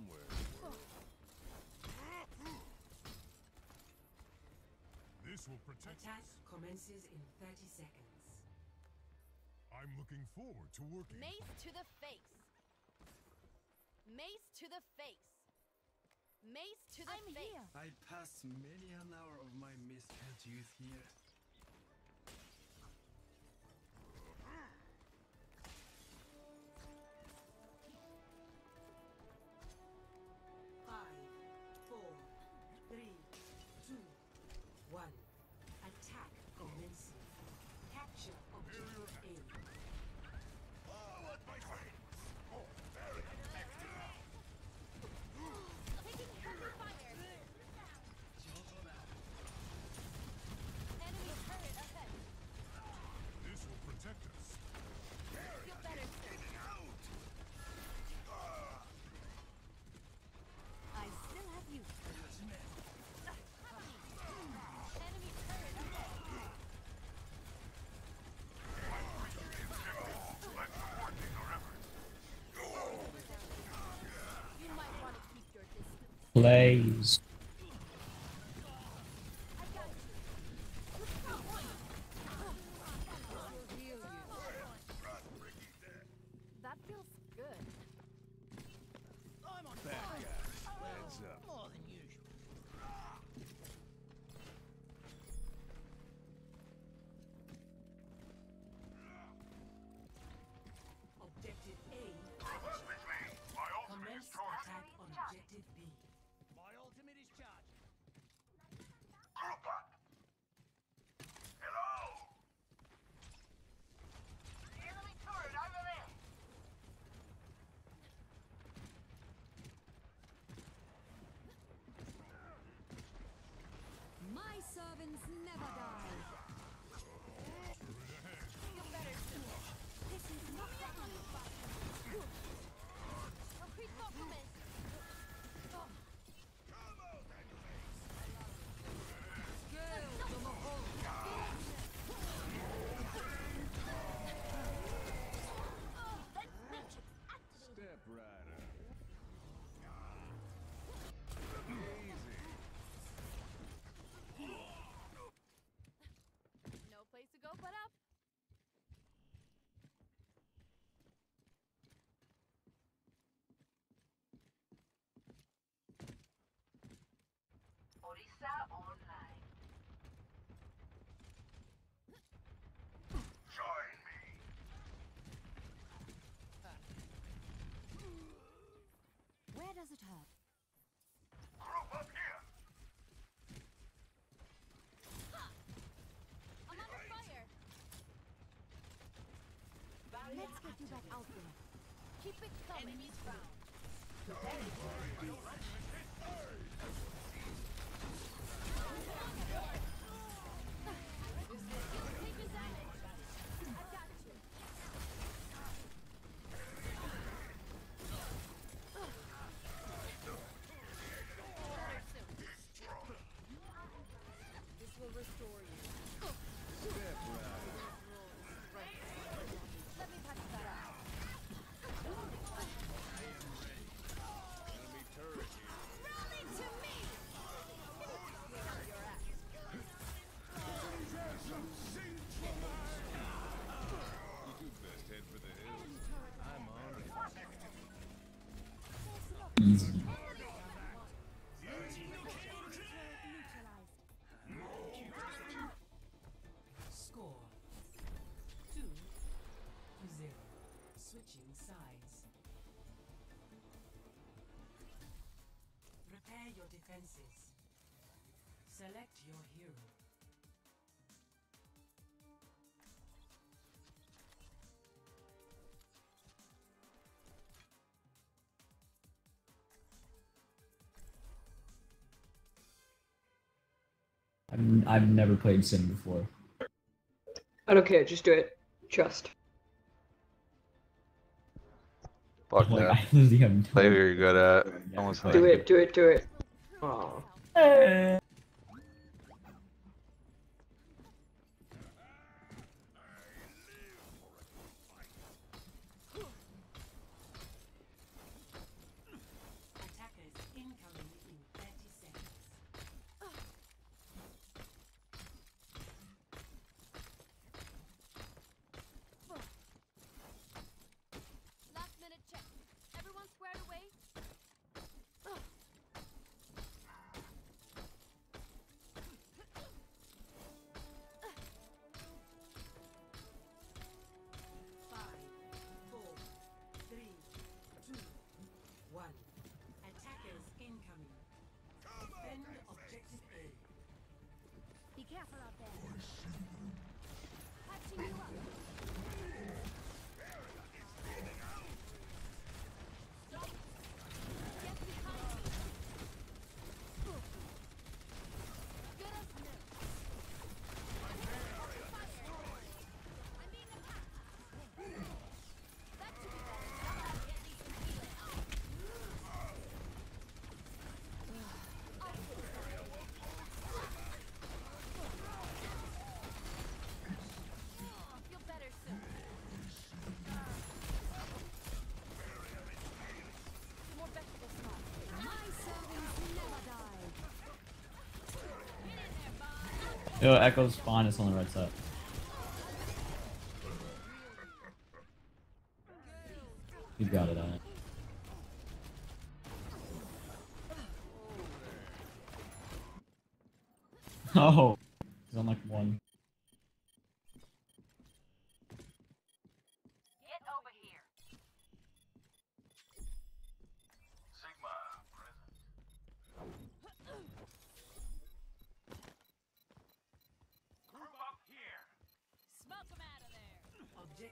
somewhere This will protect Attack us. commences in 30 seconds. I'm looking forward to working. Mace to the face. Mace to the face. Mace to the I'm face. Here. I pass many an hour of my misspent youth here. plays. does it hurt? Group up here! I'm under fire! Barrier Let's get you back out there. Keep it coming. Enemies found. defenses. Select your hero. I've, never played Sim before. I don't care, just do it. Trust. Fuck like, no. I have no Play you're good at. Do it, do it, do it. Oh. Hey. Eh. careful out there. Patching you up. Yo, Echo's spawn is on the right side.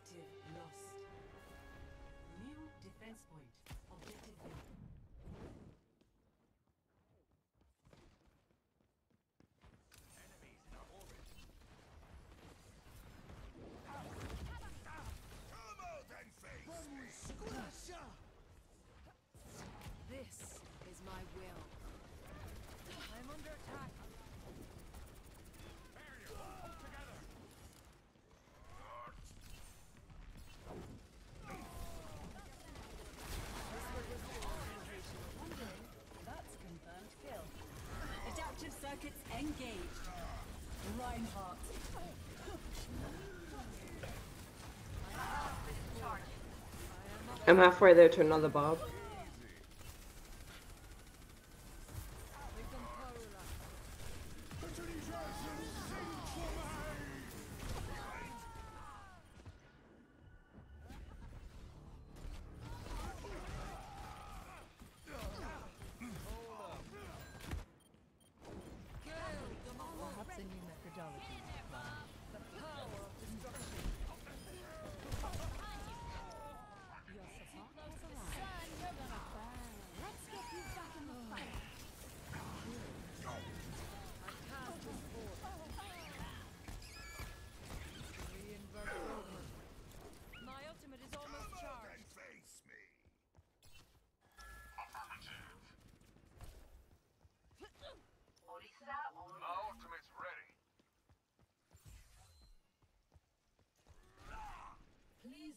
Objective lost. New defense point. I'm halfway there to another Bob.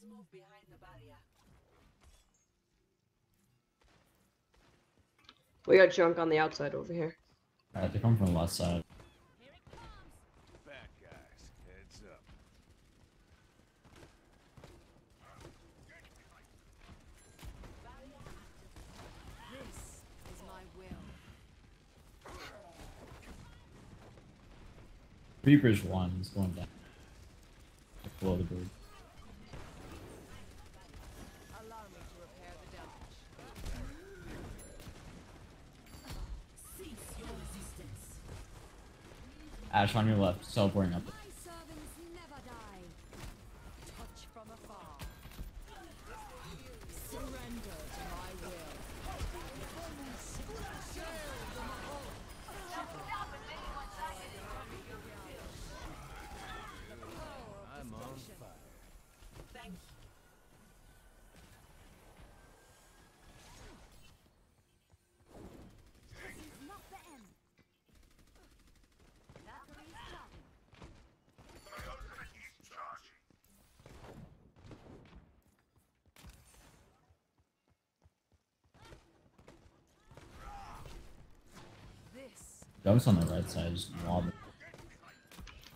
Please move behind the barrier. We got junk on the outside over here. Alright, they come from the left side. Reaper's one is going down. Below the bird. Ash on your left, teleporting up. Dogs on the right side just.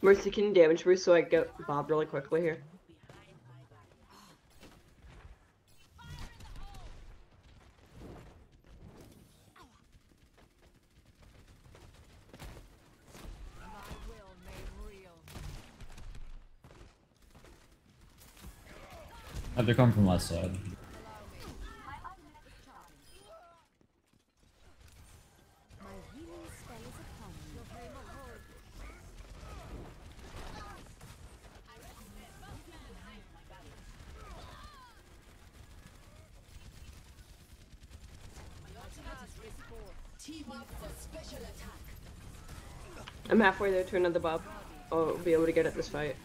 Mercy, can you damage boost so I get Bob really quickly here? My will made. Oh, they're coming from left side. My healing spell is upon you. I'm halfway there to another Bob. I'll be able to get at this fight.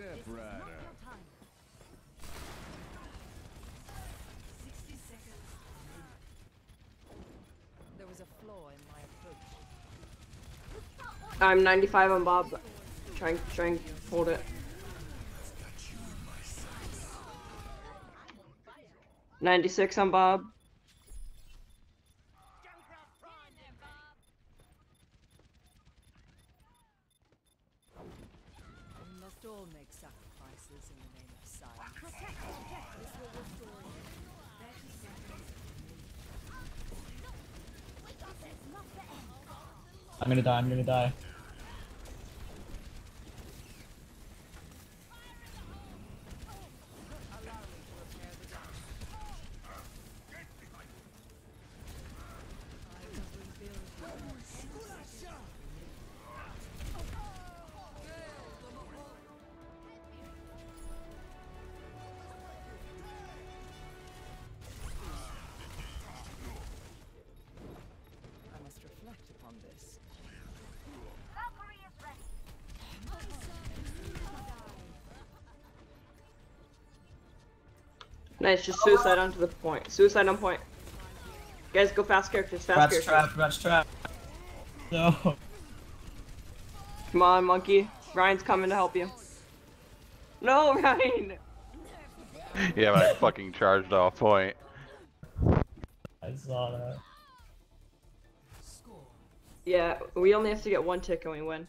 Step right Not up. 60 seconds. There was a flaw in my approach. I'm 95 on Bob. Trying, trying to hold it. Ninety-six on Bob. Gonna die, I'm gonna die. Nice, just suicide onto the point. Suicide on point. Guys, go fast characters, fast Rat's characters. trap, rat's trap. No. Come on, monkey. Ryan's coming to help you. No, Ryan! Yeah, but I fucking charged off point. I saw that. Yeah, we only have to get one tick and we win.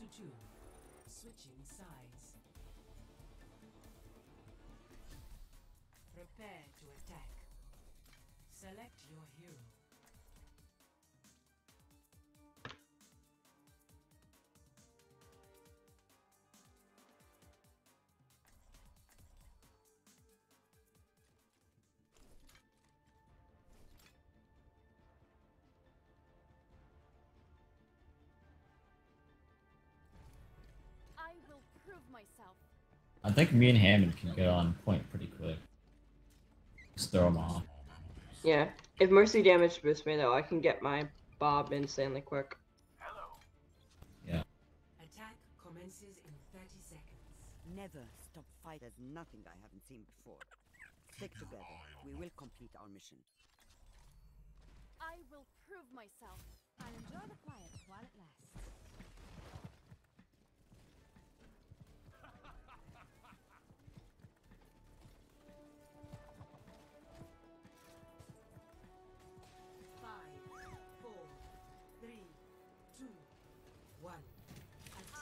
I think me and Hammond can get on point pretty quick. Just throw him off. Yeah. If Mercy damage boosts me though, I can get my Bob insanely quick. Hello. Yeah. Attack commences in 30 seconds. Never stop fight. There's nothing I haven't seen before. Stick together. We will complete our mission. I will prove myself. I'll enjoy the quiet while it lasts.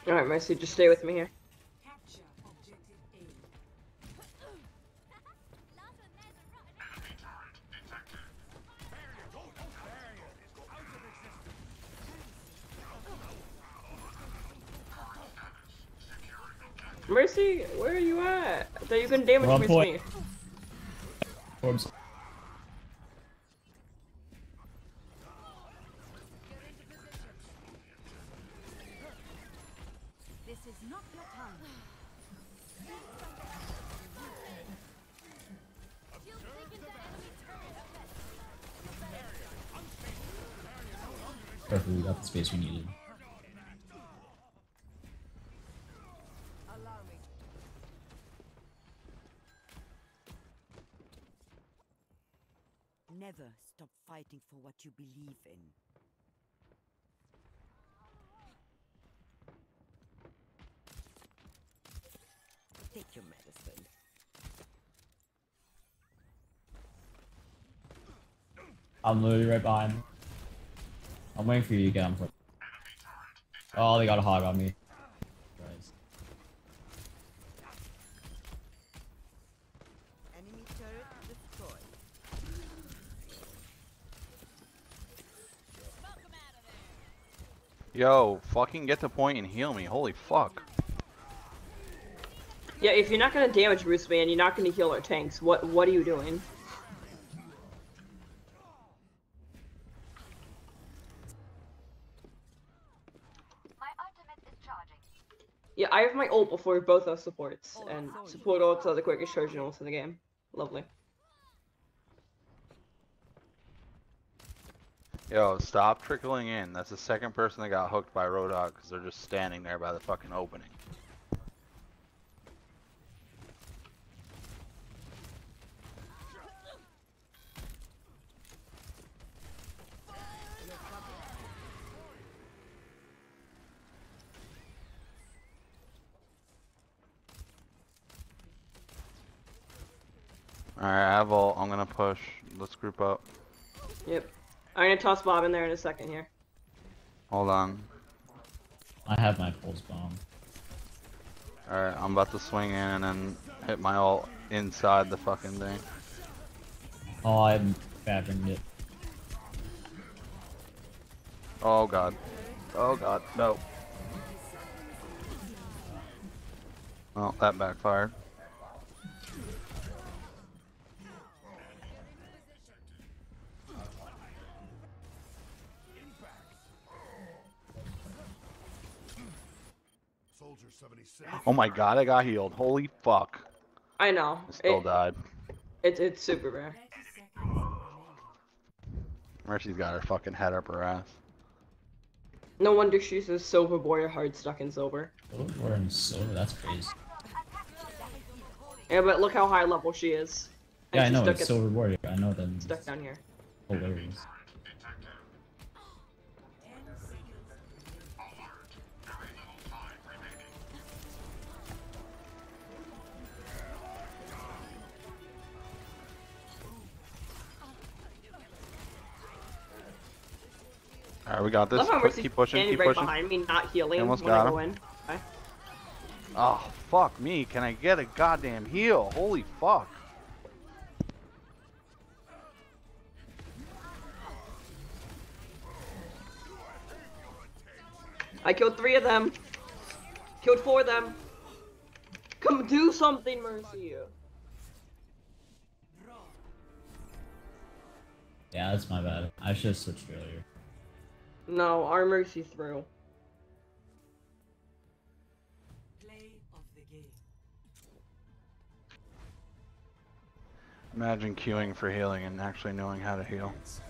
Alright, Mercy, just stay with me here. Capture objective A. Mercy, where are you at? That you couldn't damage We're on boost point. me. Is not your time. You'll take enemy turret. Perfect, we got the space we needed. Never stop fighting for what you believe in. Your medicine. I'm literally right behind. him. I'm waiting for you to get on foot. Oh, they got a hog on me. Christ. Enemy turret destroyed. Yo, fucking get the point and heal me. Holy fuck. Yeah, if you're not gonna damage Bruce Wayne, you're not gonna heal our tanks. What what are you doing? My ultimate is charging. Yeah, I have my ult before both our supports, and support ults are the quickest charging ults in the game. Lovely. Yo, stop trickling in. That's the second person that got hooked by Roadhog because they're just standing there by the fucking opening. Alright, I have ult. I'm gonna push. Let's group up. Yep. I'm gonna toss Bob in there in a second here. Hold on. I have my pulse bomb. Alright, I'm about to swing in and then hit my ult inside the fucking thing. Oh, I haven't fabricated it. Oh god. Oh god, no. Well, that backfired. Oh my god, I got healed. Holy fuck. I know. I still It, died. it's it's super rare. 30 seconds remaining. Mercy's got her fucking head up her ass. No wonder she's a silver boy hard stuck in silver. We're in silver, that's crazy. Yeah, but look how high level she is. And Yeah, I know, it's Silver Warrior. I know that. Stuck down here. Hilarious. Alright, we got this. Love how Keep pushing, keep right pushing. behind me, not healing Almost when I got go him. in. Okay. Oh, fuck me. Can I get a goddamn heal? Holy fuck. I killed three of them. Killed four of them. Come do something, Mercy. Yeah, that's my bad. I should have switched earlier. No, our Mercy through. play of the game. Imagine queuing for healing and actually knowing how to heal. It's